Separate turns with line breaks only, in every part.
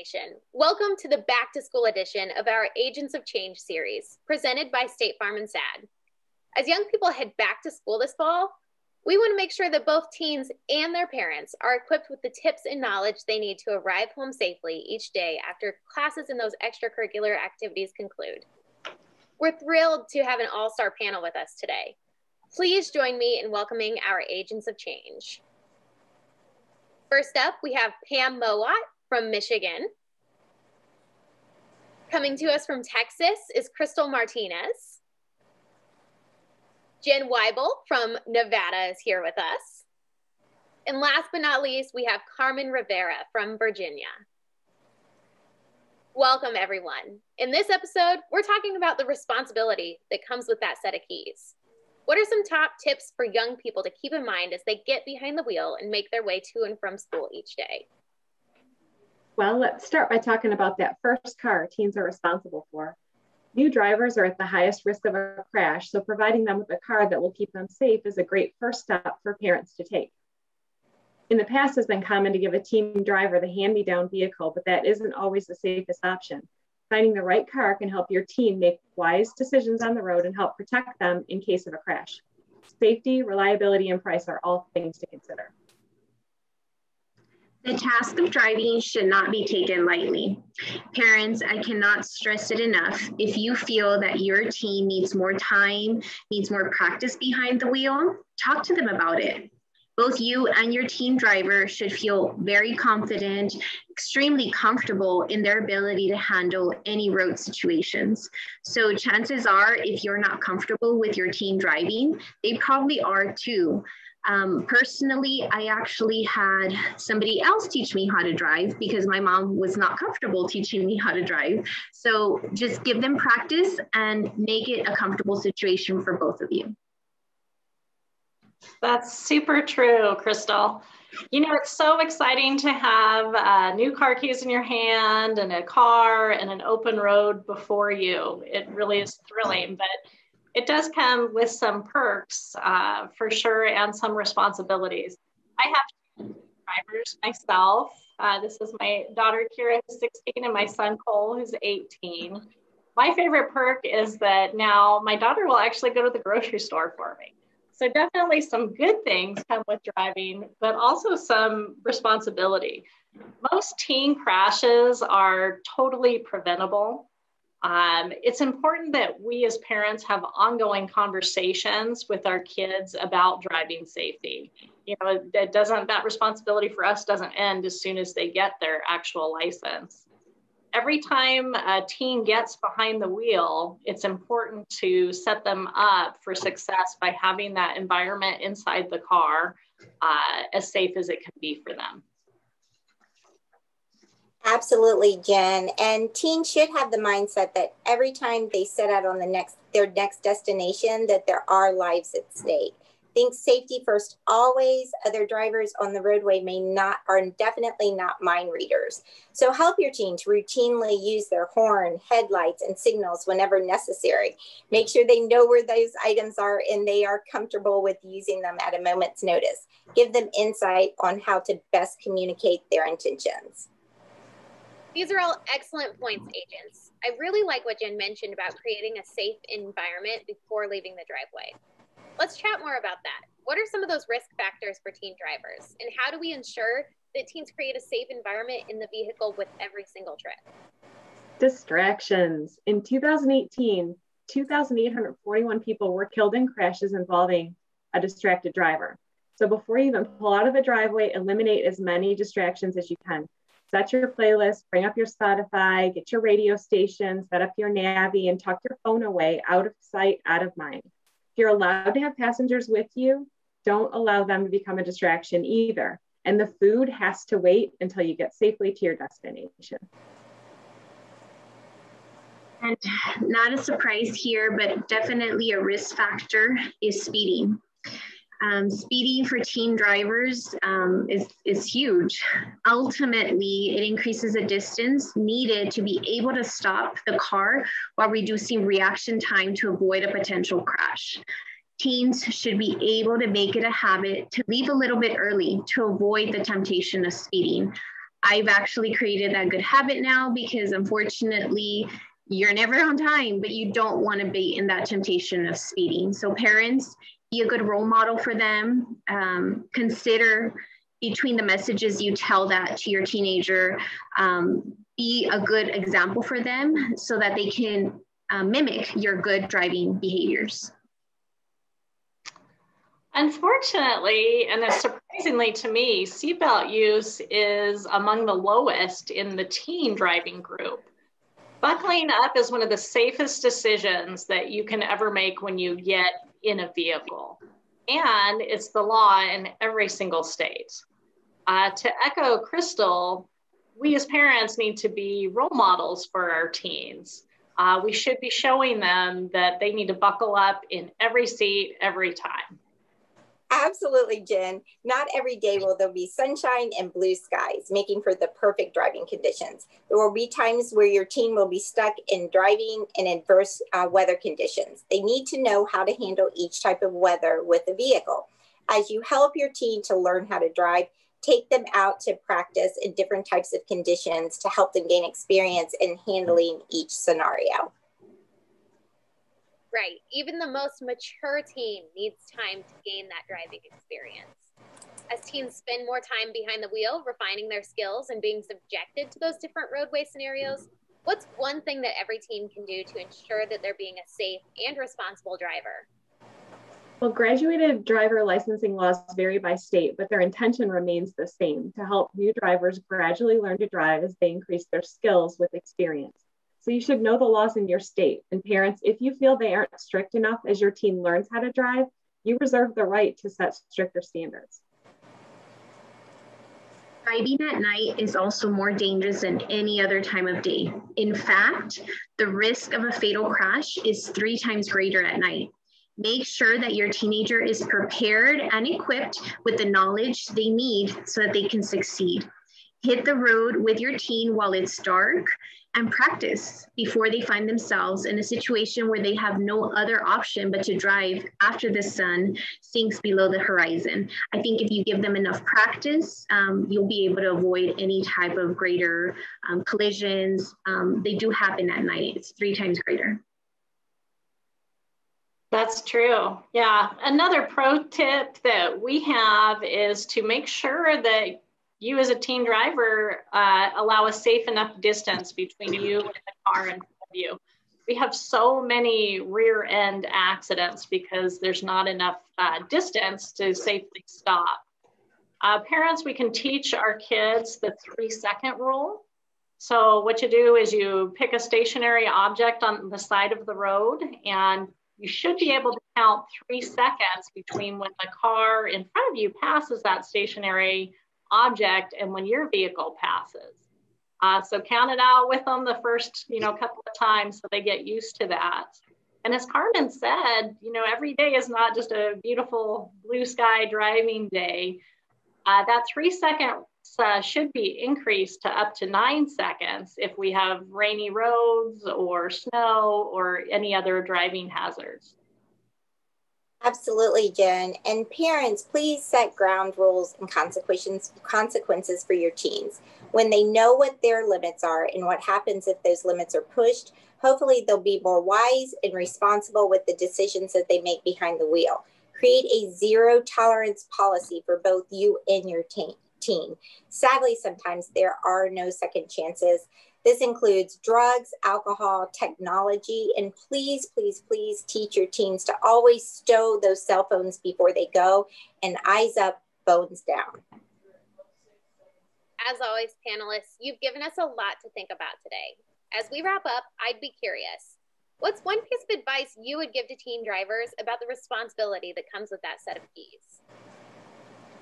Nation. Welcome to the back to school edition of our Agents of Change series, presented by State Farm and SADD. As young people head back to school this fall, we want to make sure that both teens and their parents are equipped with the tips and knowledge they need to arrive home safely each day after classes and those extracurricular activities conclude. We're thrilled to have an all star panel with us today. Please join me in welcoming our Agents of Change. First up, we have Pam Mowat from Michigan. Coming to us from Texas is Crystal Martinez. Jen Weibel from Nevada is here with us. And last but not least, we have Carmen Rivera from Virginia. Welcome, everyone. In this episode, we're talking about the responsibility that comes with that set of keys. What are some top tips for young people to keep in mind as they get behind the wheel and make their way to and from school each day?
Well, let's start by talking about that first car teens are responsible for. New drivers are at the highest risk of a crash, so providing them with a car that will keep them safe is a great first step for parents to take. In the past, it's been common to give a teen driver the hand me down vehicle, but that isn't always the safest option. Finding the right car can help your team make wise decisions on the road and help protect them in case of a crash. Safety, reliability, and price are all things to consider.
The task of driving should not be taken lightly. Parents, I cannot stress it enough. If you feel that your team needs more time, needs more practice behind the wheel, talk to them about it. Both you and your team driver should feel very confident, extremely comfortable in their ability to handle any road situations. So chances are, if you're not comfortable with your team driving, they probably are too. Um, personally, I actually had somebody else teach me how to drive because my mom was not comfortable teaching me how to drive. So just give them practice and make it a comfortable situation for both of you.
That's super true, Crystal. You know, it's so exciting to have uh, new car keys in your hand and a car and an open road before you. It really is thrilling, but it does come with some perks uh, for sure and some responsibilities. I have drivers myself. Uh, this is my daughter Kira, who's 16, and my son Cole, who's 18. My favorite perk is that now my daughter will actually go to the grocery store for me. So definitely some good things come with driving, but also some responsibility. Most teen crashes are totally preventable. Um, it's important that we as parents have ongoing conversations with our kids about driving safety. You know, that doesn't that responsibility for us doesn't end as soon as they get their actual license every time a teen gets behind the wheel, it's important to set them up for success by having that environment inside the car uh, as safe as it can be for them.
Absolutely, Jen. And teens should have the mindset that every time they set out on the next their next destination, that there are lives at stake. Think safety first always. Other drivers on the roadway may not, are definitely not mind readers. So help your to routinely use their horn, headlights, and signals whenever necessary. Make sure they know where those items are and they are comfortable with using them at a moment's notice. Give them insight on how to best communicate their intentions.
These are all excellent points, agents. I really like what Jen mentioned about creating a safe environment before leaving the driveway. Let's chat more about that. What are some of those risk factors for teen drivers? And how do we ensure that teens create a safe environment in the vehicle with every single trip?
Distractions. In 2018, 2,841 people were killed in crashes involving a distracted driver. So before you even pull out of the driveway, eliminate as many distractions as you can. Set your playlist, bring up your Spotify, get your radio station, set up your Navi, and tuck your phone away out of sight, out of mind If you're allowed to have passengers with you, don't allow them to become a distraction either. And the food has to wait until you get safely to your destination.
And not a surprise here, but definitely a risk factor is speeding. Um, speeding for teen drivers um, is, is huge. Ultimately, it increases the distance needed to be able to stop the car while reducing reaction time to avoid a potential crash. Teens should be able to make it a habit to leave a little bit early to avoid the temptation of speeding. I've actually created that good habit now because unfortunately, you're never on time, but you don't want to be in that temptation of speeding. So, parents, be a good role model for them. Um, consider between the messages you tell that to your teenager, um, be a good example for them so that they can uh, mimic your good driving behaviors.
Unfortunately, and surprisingly to me, seatbelt use is among the lowest in the teen driving group. Buckling up is one of the safest decisions that you can ever make when you get in a vehicle. And it's the law in every single state. Uh, to echo Crystal, we as parents need to be role models for our teens. Uh, we should be showing them that they need to buckle up in every seat every time.
Absolutely, Jen. Not every day will there be sunshine and blue skies, making for the perfect driving conditions. There will be times where your teen will be stuck in driving in adverse uh, weather conditions. They need to know how to handle each type of weather with the vehicle. As you help your teen to learn how to drive, take them out to practice in different types of conditions to help them gain experience in handling each scenario.
Right. Even the most mature teen needs time to gain that driving experience. As teens spend more time behind the wheel, refining their skills and being subjected to those different roadway scenarios, what's one thing that every teen can do to ensure that they're being a safe and responsible driver?
Well, graduated driver licensing laws vary by state, but their intention remains the same to help new drivers gradually learn to drive as they increase their skills with experience. So you should know the laws in your state. And parents, if you feel they aren't strict enough as your teen learns how to drive, you reserve the right to set stricter standards.
Driving at night is also more dangerous than any other time of day. In fact, the risk of a fatal crash is three times greater at night. Make sure that your teenager is prepared and equipped with the knowledge they need so that they can succeed. Hit the road with your teen while it's dark and practice before they find themselves in a situation where they have no other option but to drive after the sun sinks below the horizon. I think if you give them enough practice, um, you'll be able to avoid any type of greater um, collisions. Um, they do happen at night, it's three times greater.
That's true. Yeah. Another pro tip that we have is to make sure that you, as a teen driver, uh, allow a safe enough distance between you and the car in front of you. We have so many rear end accidents because there's not enough uh, distance to safely stop. Uh, parents, we can teach our kids the three second rule. So, what you do is you pick a stationary object on the side of the road and you should be able to count three seconds between when the car in front of you passes that stationary object and when your vehicle passes. Uh, so count it out with them the first, you know, couple of times so they get used to that. And as Carmen said, you know, every day is not just a beautiful blue sky driving day. Uh, that three second uh, should be increased to up to nine seconds if we have rainy roads or snow or any other driving hazards.
Absolutely, Jen. And parents, please set ground rules and consequences consequences for your teens. When they know what their limits are and what happens if those limits are pushed, hopefully they'll be more wise and responsible with the decisions that they make behind the wheel. Create a zero tolerance policy for both you and your teen. Sadly, sometimes there are no second chances. This includes drugs, alcohol, technology, and please, please, please teach your teens to always stow those cell phones before they go and eyes up, bones down.
As always, panelists, you've given us a lot to think about today. As we wrap up, I'd be curious what's one piece of advice you would give to teen drivers about the responsibility that comes with that set of keys?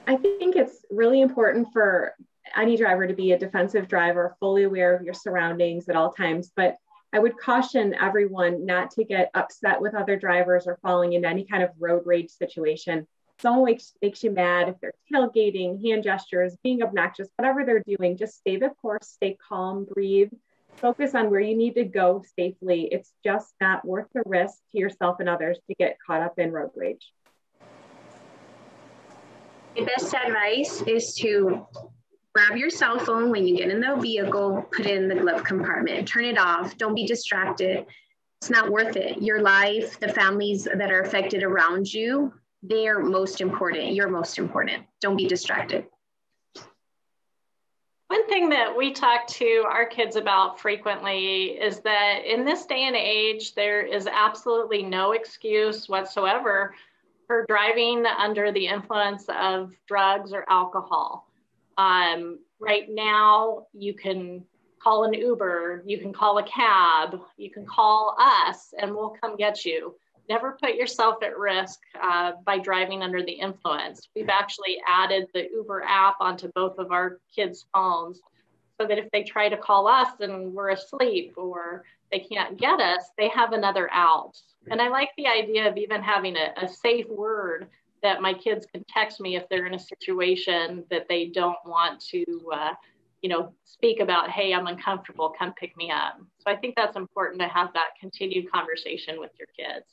I think it's really important for any driver to be a defensive driver, fully aware of your surroundings at all times. But I would caution everyone not to get upset with other drivers or falling into any kind of road rage situation. Someone makes, makes you mad if they're tailgating, hand gestures, being obnoxious, whatever they're doing, just stay the course, stay calm, breathe, focus on where you need to go safely. It's just not worth the risk to yourself and others to get caught up in road rage.
The best advice is to Grab your cell phone when you get in the vehicle, put it in the glove compartment, turn it off, don't be distracted. It's not worth it. Your life, the families that are affected around you, they're most important. You're most important. Don't be distracted.
One thing that we talk to our kids about frequently is that in this day and age, there is absolutely no excuse whatsoever for driving under the influence of drugs or alcohol. Um, right now, you can call an Uber, you can call a cab, you can call us, and we'll come get you never put yourself at risk uh, by driving under the influence. We've actually added the Uber app onto both of our kids' phones so that if they try to call us and we're asleep or they can't get us, they have another out. And I like the idea of even having a, a safe word that my kids can text me if they're in a situation that they don't want to, uh, you know, speak about, hey, I'm uncomfortable, come pick me up. So I think that's important to have that continued conversation with your kids.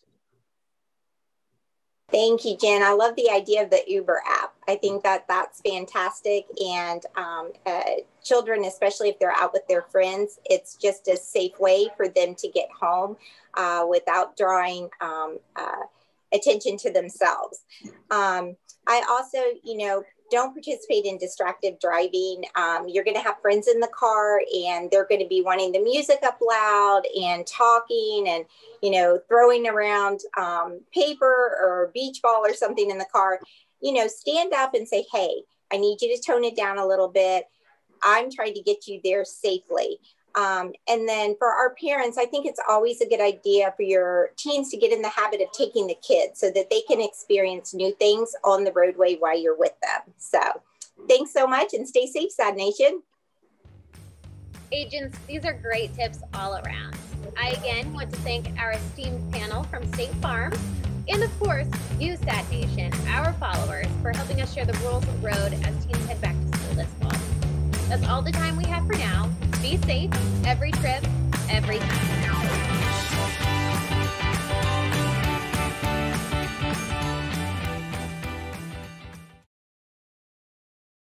Thank you, Jen. I love the idea of the Uber app. I think that that's fantastic. And um, uh, children, especially if they're out with their friends, it's just a safe way for them to get home uh, without drawing um, uh, attention to themselves. Um, I also, you know, don't participate in distracted driving. Um, you're going to have friends in the car and they're going to be wanting the music up loud and talking and, you know, throwing around um, paper or beach ball or something in the car. You know, stand up and say, hey, I need you to tone it down a little bit. I'm trying to get you there safely. Um, and then for our parents, I think it's always a good idea for your teens to get in the habit of taking the kids so that they can experience new things on the roadway while you're with them. So thanks so much and stay safe, SADD Nation.
Agents, these are great tips all around. I again want to thank our esteemed panel from State Farm and of course, you, SADD Nation, our followers, for helping us share the rules of road as teens head back to school this fall. That's all the time we have for now. Be safe every trip, every time.